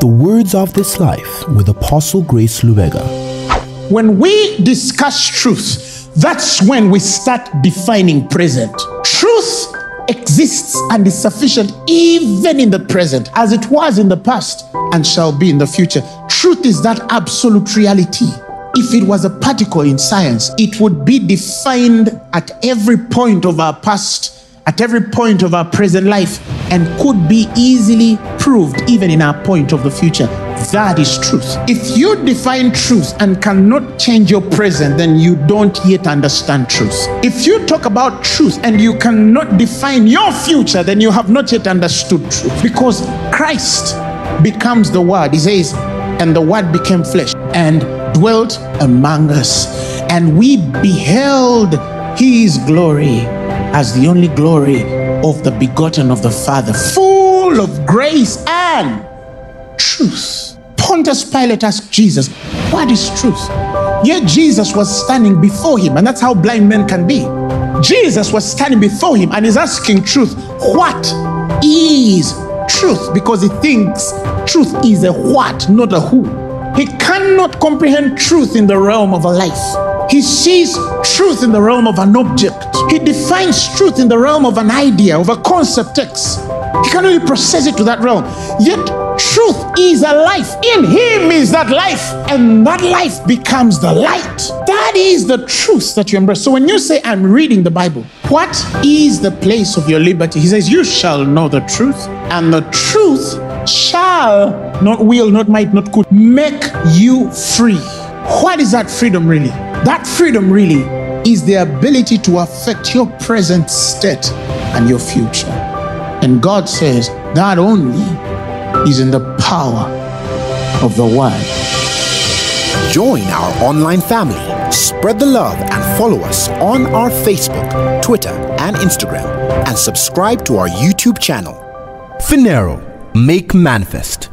The Words of This Life with Apostle Grace Lubega. When we discuss truth, that's when we start defining present. Truth exists and is sufficient even in the present, as it was in the past and shall be in the future. Truth is that absolute reality. If it was a particle in science, it would be defined at every point of our past at every point of our present life and could be easily proved even in our point of the future. That is truth. If you define truth and cannot change your present, then you don't yet understand truth. If you talk about truth and you cannot define your future, then you have not yet understood truth. Because Christ becomes the Word. He says, and the Word became flesh and dwelt among us, and we beheld his glory as the only glory of the begotten of the Father, full of grace and truth. Pontius Pilate asked Jesus, What is truth? Yet Jesus was standing before him, and that's how blind men can be. Jesus was standing before him and is asking truth, What is truth? Because he thinks truth is a what, not a who. He cannot comprehend truth in the realm of a life. He sees truth in the realm of an object. He defines truth in the realm of an idea, of a concept X. He can only process it to that realm. Yet truth is a life. In him is that life, and that life becomes the light. That is the truth that you embrace. So when you say, I'm reading the Bible, what is the place of your liberty? He says, You shall know the truth, and the truth shall, not will, not might, not could, make you free. What is that freedom really? That freedom really is the ability to affect your present state and your future. And God says that only is in the power of the Word. Join our online family. Spread the love and follow us on our Facebook, Twitter, and Instagram. And subscribe to our YouTube channel. Phaneroo, make manifest.